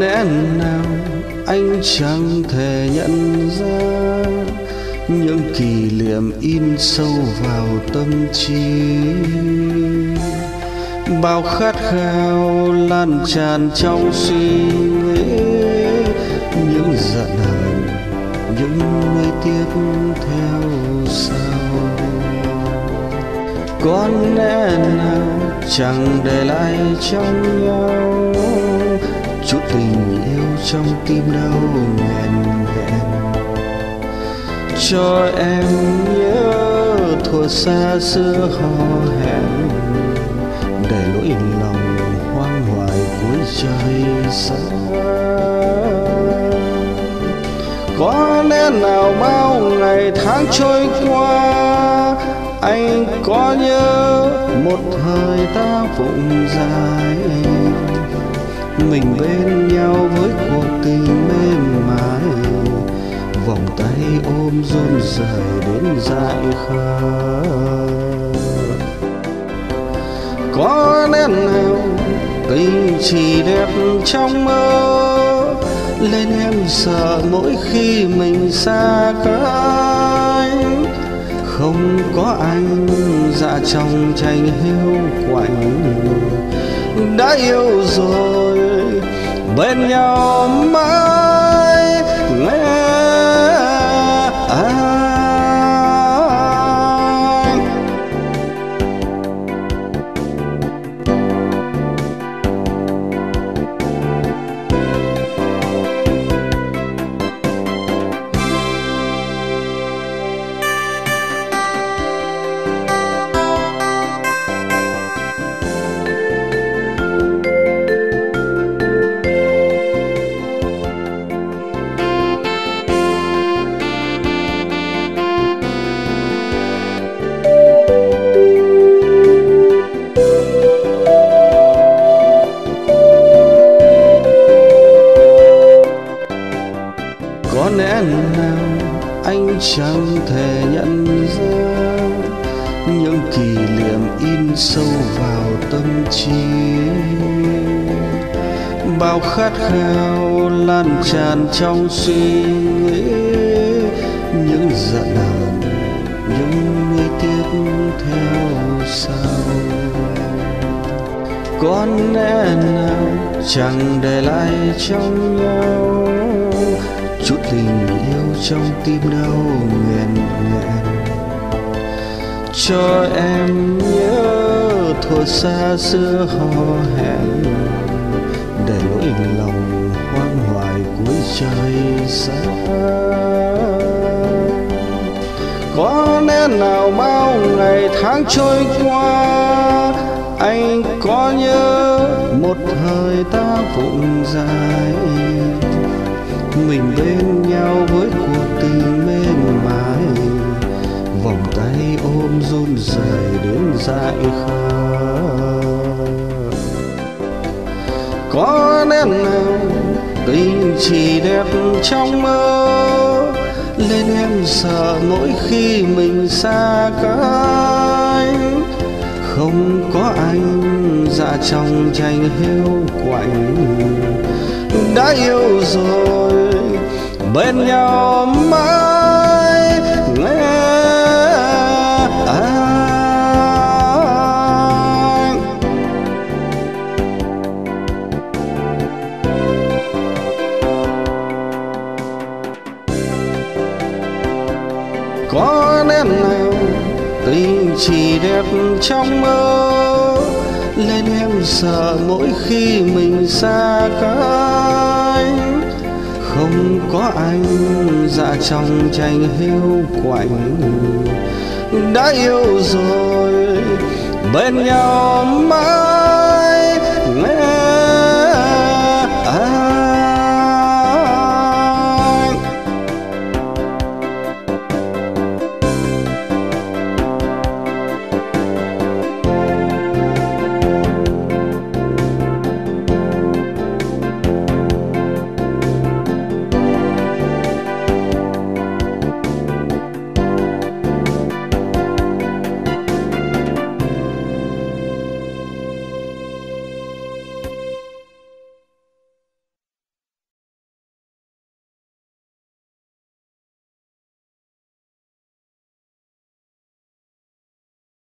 nào, anh chẳng thể nhận ra những kỷ niệm in sâu vào tâm trí. Bao khát khao lan tràn trong suy nghĩ, những giận hờn, những nuối tiếp theo sau. Có lẽ nào chẳng để lại trong nhau tình yêu trong tim đau nghẹn nghẹn. Cho em nhớ thuở xa xưa hò hẹn, để lỗi lòng hoang hoài cuối trời xa. Có lẽ nào bao ngày tháng trôi qua, anh có nhớ một thời ta vụng dài mình bên nhau với cuộc tình mềm mại. Vòng tay ôm run rẩy đến dại khờ. Có lẽ nào tình chỉ đẹp trong mơ? Lên em sợ mỗi khi mình xa cách không có anh dạ trong tranh hiu quạnh. Đã yêu rồi bên nhau mãi. Nghe à, lẽ nào anh chẳng thể nhận ra những kỷ niệm in sâu vào tâm trí? Bao khát khao lan tràn trong suy nghĩ, những giận hờn, những nuối tiếc theo sau. Có lẽ nào chẳng để lại trong nhau trong tim đau nghẹn nguyện cho em nhớ thuở xa xưa hò hẹn, để lỗi lòng hoang hoài cuối trời xa. Có lẽ nào bao ngày tháng trôi qua, anh có nhớ một thời ta vụng dài mình bên nhau với cuộc dại khờ. Có nét nào tình chỉ đẹp trong mơ? Lên em sợ mỗi khi mình xa cách. Không có anh dạ trong tranh hiu quạnh. Đã yêu rồi, bên nhau mãi. Có nên nào, tình chỉ đẹp trong mơ. Lên em sợ mỗi khi mình xa cách. Không có anh dạ trong tranh hiu quạnh. Đã yêu rồi, bên nhau mãi.